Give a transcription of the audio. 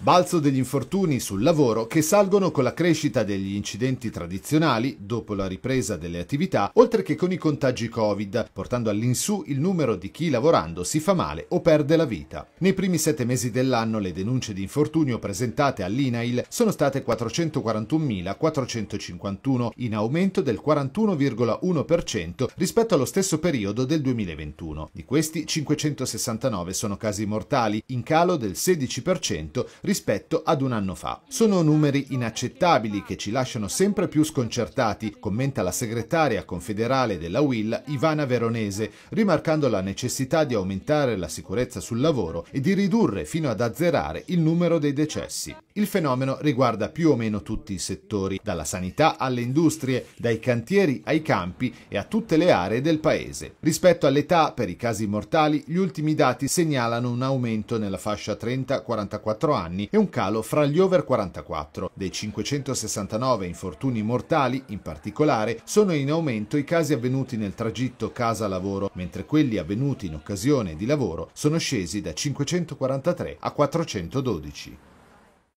Balzo degli infortuni sul lavoro che salgono con la crescita degli incidenti tradizionali dopo la ripresa delle attività, oltre che con i contagi Covid, portando all'insù il numero di chi lavorando si fa male o perde la vita. Nei primi sette mesi dell'anno le denunce di infortunio presentate all'INAIL sono state 441.451, in aumento del 41,1% rispetto allo stesso periodo del 2021. Di questi 569 sono casi mortali, in calo del 16% rispetto ad un anno fa. Sono numeri inaccettabili che ci lasciano sempre più sconcertati, commenta la segretaria confederale della UIL Ivana Veronese, rimarcando la necessità di aumentare la sicurezza sul lavoro e di ridurre fino ad azzerare il numero dei decessi. Il fenomeno riguarda più o meno tutti i settori, dalla sanità alle industrie, dai cantieri ai campi e a tutte le aree del paese. Rispetto all'età, per i casi mortali, gli ultimi dati segnalano un aumento nella fascia 30-44 anni anni e un calo fra gli over 44. Dei 569 infortuni mortali, in particolare, sono in aumento i casi avvenuti nel tragitto casa-lavoro, mentre quelli avvenuti in occasione di lavoro sono scesi da 543 a 412.